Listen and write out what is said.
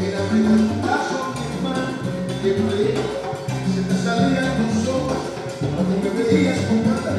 Se te salían tus ojos cuando me veías con tanta